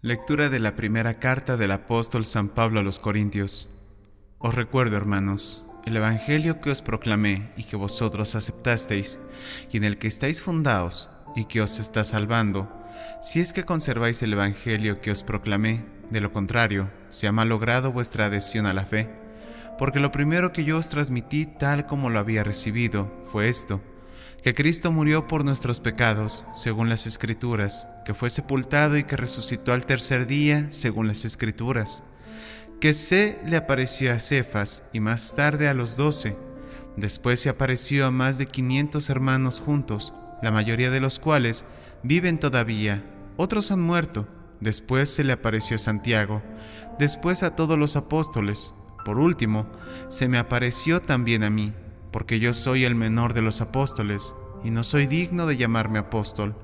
Lectura de la primera carta del apóstol San Pablo a los Corintios. Os recuerdo, hermanos, el Evangelio que os proclamé y que vosotros aceptasteis, y en el que estáis fundados y que os está salvando, si es que conserváis el Evangelio que os proclamé, de lo contrario, se ha malogrado vuestra adhesión a la fe, porque lo primero que yo os transmití tal como lo había recibido fue esto, que Cristo murió por nuestros pecados, según las Escrituras, que fue sepultado y que resucitó al tercer día, según las Escrituras, que se le apareció a Cefas y más tarde a los doce. Después se apareció a más de quinientos hermanos juntos, la mayoría de los cuales viven todavía, otros han muerto. Después se le apareció a Santiago, después a todos los apóstoles. Por último, se me apareció también a mí porque yo soy el menor de los apóstoles, y no soy digno de llamarme apóstol,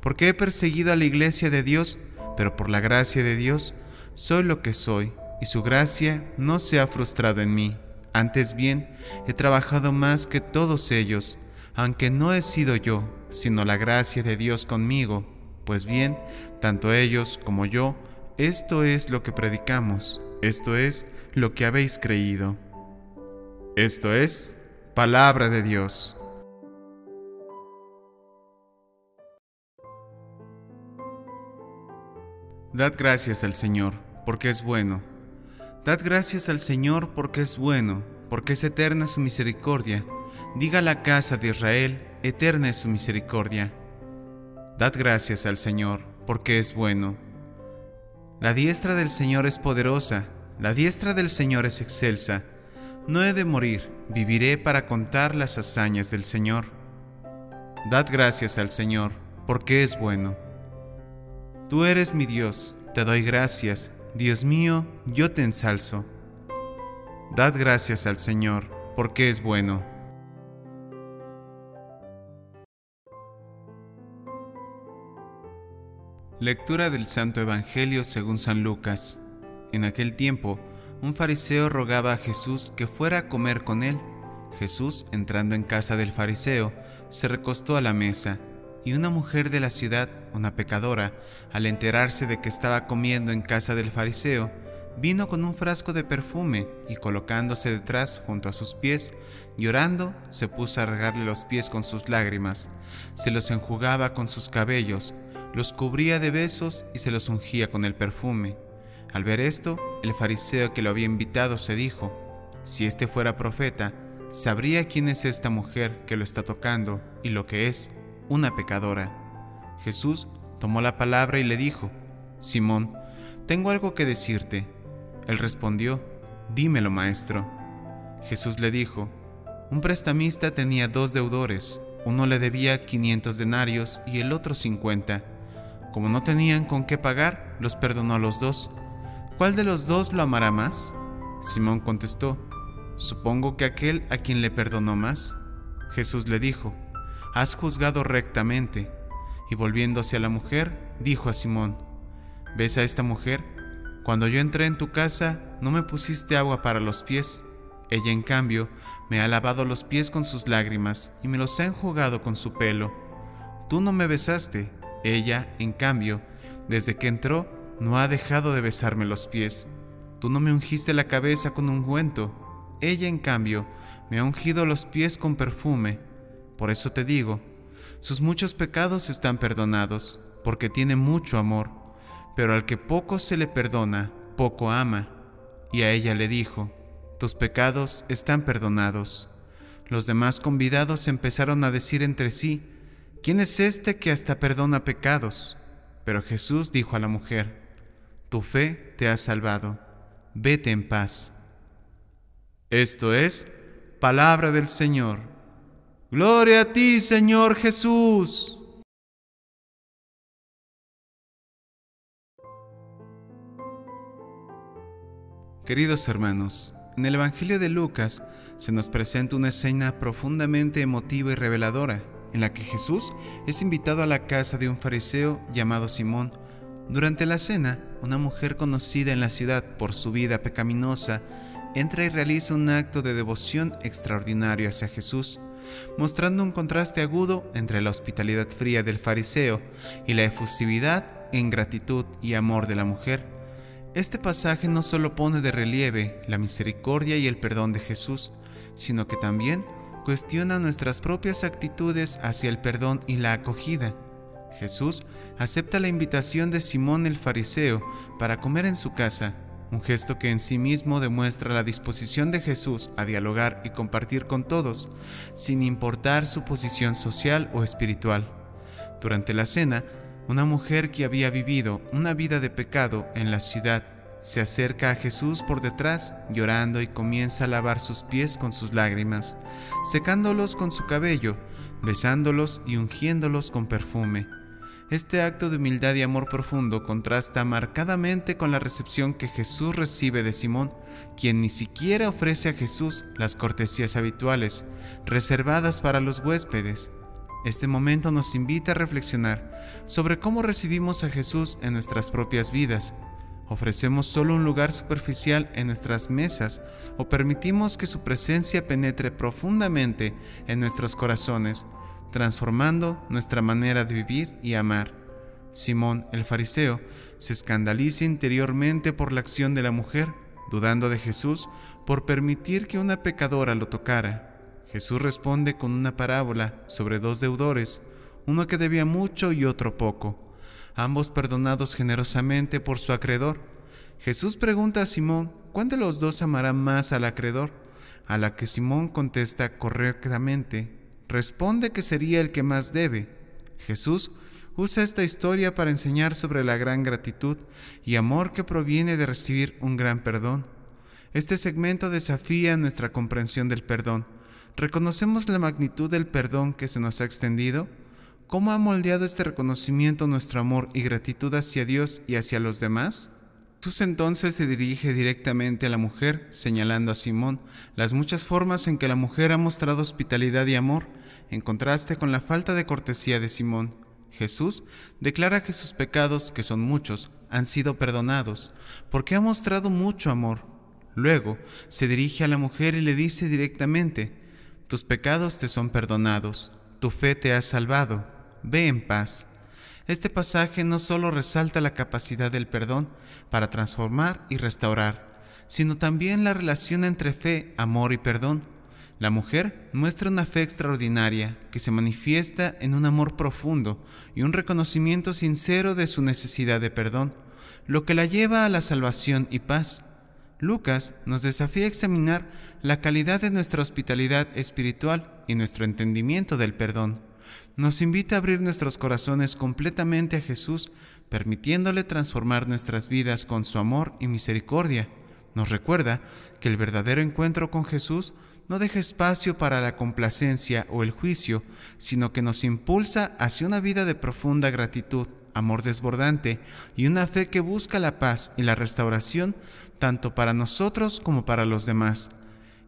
porque he perseguido a la iglesia de Dios, pero por la gracia de Dios soy lo que soy, y su gracia no se ha frustrado en mí. Antes bien, he trabajado más que todos ellos, aunque no he sido yo, sino la gracia de Dios conmigo. Pues bien, tanto ellos como yo, esto es lo que predicamos, esto es lo que habéis creído. Esto es Palabra de Dios. Dad gracias al Señor, porque es bueno. Dad gracias al Señor, porque es bueno, porque es eterna su misericordia. Diga la casa de Israel, eterna es su misericordia. Dad gracias al Señor, porque es bueno. La diestra del Señor es poderosa, la diestra del Señor es excelsa no he de morir, viviré para contar las hazañas del Señor. Dad gracias al Señor, porque es bueno. Tú eres mi Dios, te doy gracias, Dios mío, yo te ensalzo. Dad gracias al Señor, porque es bueno. Lectura del Santo Evangelio según San Lucas. En aquel tiempo, un fariseo rogaba a Jesús que fuera a comer con él. Jesús, entrando en casa del fariseo, se recostó a la mesa, y una mujer de la ciudad, una pecadora, al enterarse de que estaba comiendo en casa del fariseo, vino con un frasco de perfume y colocándose detrás junto a sus pies, llorando, se puso a regarle los pies con sus lágrimas, se los enjugaba con sus cabellos, los cubría de besos y se los ungía con el perfume. Al ver esto, el fariseo que lo había invitado se dijo, si este fuera profeta, sabría quién es esta mujer que lo está tocando y lo que es, una pecadora. Jesús tomó la palabra y le dijo, Simón, tengo algo que decirte. Él respondió, Dímelo, maestro. Jesús le dijo, un prestamista tenía dos deudores, uno le debía 500 denarios y el otro 50. Como no tenían con qué pagar, los perdonó a los dos. ¿Cuál de los dos lo amará más? Simón contestó, Supongo que aquel a quien le perdonó más. Jesús le dijo, Has juzgado rectamente. Y volviéndose a la mujer, dijo a Simón, ¿Ves a esta mujer? Cuando yo entré en tu casa, no me pusiste agua para los pies. Ella, en cambio, me ha lavado los pies con sus lágrimas y me los ha enjugado con su pelo. Tú no me besaste. Ella, en cambio, desde que entró, no ha dejado de besarme los pies. Tú no me ungiste la cabeza con ungüento. Ella, en cambio, me ha ungido los pies con perfume. Por eso te digo, sus muchos pecados están perdonados, porque tiene mucho amor. Pero al que poco se le perdona, poco ama. Y a ella le dijo, tus pecados están perdonados. Los demás convidados empezaron a decir entre sí, ¿quién es este que hasta perdona pecados? Pero Jesús dijo a la mujer, tu fe te ha salvado, vete en paz. Esto es palabra del Señor. Gloria a ti, Señor Jesús. Queridos hermanos, en el Evangelio de Lucas se nos presenta una escena profundamente emotiva y reveladora, en la que Jesús es invitado a la casa de un fariseo llamado Simón, durante la cena, una mujer conocida en la ciudad por su vida pecaminosa entra y realiza un acto de devoción extraordinario hacia Jesús, mostrando un contraste agudo entre la hospitalidad fría del fariseo y la efusividad en gratitud y amor de la mujer. Este pasaje no solo pone de relieve la misericordia y el perdón de Jesús, sino que también cuestiona nuestras propias actitudes hacia el perdón y la acogida. Jesús acepta la invitación de Simón el fariseo para comer en su casa, un gesto que en sí mismo demuestra la disposición de Jesús a dialogar y compartir con todos, sin importar su posición social o espiritual. Durante la cena, una mujer que había vivido una vida de pecado en la ciudad se acerca a Jesús por detrás, llorando y comienza a lavar sus pies con sus lágrimas, secándolos con su cabello, besándolos y ungiéndolos con perfume. Este acto de humildad y amor profundo contrasta marcadamente con la recepción que Jesús recibe de Simón, quien ni siquiera ofrece a Jesús las cortesías habituales, reservadas para los huéspedes. Este momento nos invita a reflexionar sobre cómo recibimos a Jesús en nuestras propias vidas. ¿Ofrecemos solo un lugar superficial en nuestras mesas o permitimos que su presencia penetre profundamente en nuestros corazones? Transformando nuestra manera de vivir y amar. Simón el fariseo se escandaliza interiormente por la acción de la mujer, dudando de Jesús por permitir que una pecadora lo tocara. Jesús responde con una parábola sobre dos deudores, uno que debía mucho y otro poco, ambos perdonados generosamente por su acreedor. Jesús pregunta a Simón, ¿cuál de los dos amará más al acreedor? A la que Simón contesta correctamente, responde que sería el que más debe. Jesús usa esta historia para enseñar sobre la gran gratitud y amor que proviene de recibir un gran perdón. Este segmento desafía nuestra comprensión del perdón. ¿Reconocemos la magnitud del perdón que se nos ha extendido? ¿Cómo ha moldeado este reconocimiento nuestro amor y gratitud hacia Dios y hacia los demás? Jesús entonces se dirige directamente a la mujer, señalando a Simón las muchas formas en que la mujer ha mostrado hospitalidad y amor, en contraste con la falta de cortesía de Simón. Jesús declara que sus pecados, que son muchos, han sido perdonados, porque ha mostrado mucho amor. Luego se dirige a la mujer y le dice directamente, tus pecados te son perdonados, tu fe te ha salvado, ve en paz. Este pasaje no solo resalta la capacidad del perdón para transformar y restaurar, sino también la relación entre fe, amor y perdón. La mujer muestra una fe extraordinaria que se manifiesta en un amor profundo y un reconocimiento sincero de su necesidad de perdón, lo que la lleva a la salvación y paz. Lucas nos desafía a examinar la calidad de nuestra hospitalidad espiritual y nuestro entendimiento del perdón nos invita a abrir nuestros corazones completamente a Jesús, permitiéndole transformar nuestras vidas con su amor y misericordia. Nos recuerda que el verdadero encuentro con Jesús no deja espacio para la complacencia o el juicio, sino que nos impulsa hacia una vida de profunda gratitud, amor desbordante y una fe que busca la paz y la restauración tanto para nosotros como para los demás.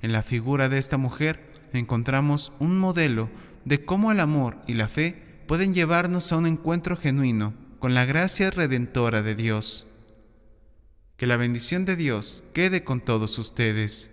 En la figura de esta mujer encontramos un modelo de cómo el amor y la fe pueden llevarnos a un encuentro genuino con la gracia redentora de Dios. Que la bendición de Dios quede con todos ustedes.